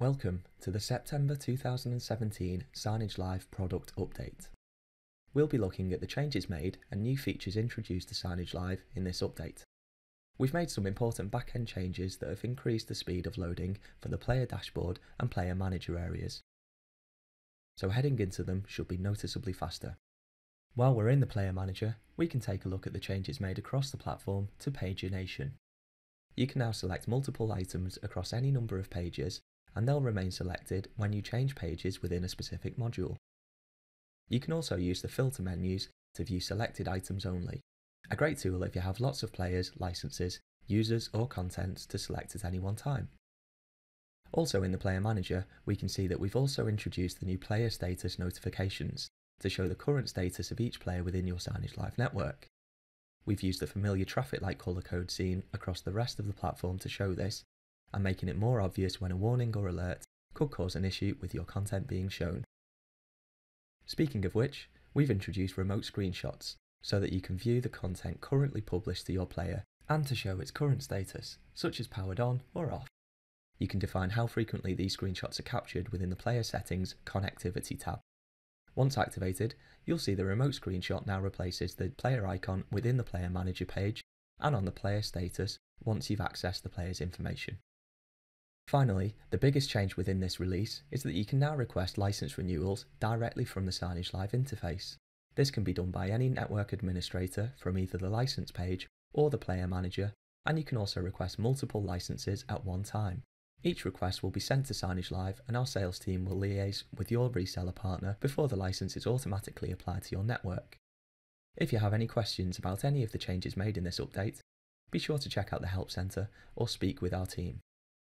Welcome to the September 2017 Signagelive product update. We'll be looking at the changes made and new features introduced to Signagelive in this update. We've made some important back-end changes that have increased the speed of loading for the player dashboard and player manager areas. So heading into them should be noticeably faster. While we're in the player manager, we can take a look at the changes made across the platform to pagination. You can now select multiple items across any number of pages and they'll remain selected when you change pages within a specific module. You can also use the filter menus to view selected items only, a great tool if you have lots of players, licenses, users or contents to select at any one time. Also in the Player Manager, we can see that we've also introduced the new player status notifications to show the current status of each player within your Signagelive network. We've used the familiar traffic light colour code seen across the rest of the platform to show this, and making it more obvious when a warning or alert could cause an issue with your content being shown. Speaking of which, we've introduced remote screenshots so that you can view the content currently published to your player and to show its current status, such as powered on or off. You can define how frequently these screenshots are captured within the Player Settings Connectivity tab. Once activated, you'll see the remote screenshot now replaces the player icon within the Player Manager page and on the player status once you've accessed the player's information. Finally, the biggest change within this release is that you can now request license renewals directly from the Signagelive interface. This can be done by any network administrator from either the license page or the player manager, and you can also request multiple licenses at one time. Each request will be sent to Signagelive and our sales team will liaise with your reseller partner before the license is automatically applied to your network. If you have any questions about any of the changes made in this update, be sure to check out the Help Centre or speak with our team.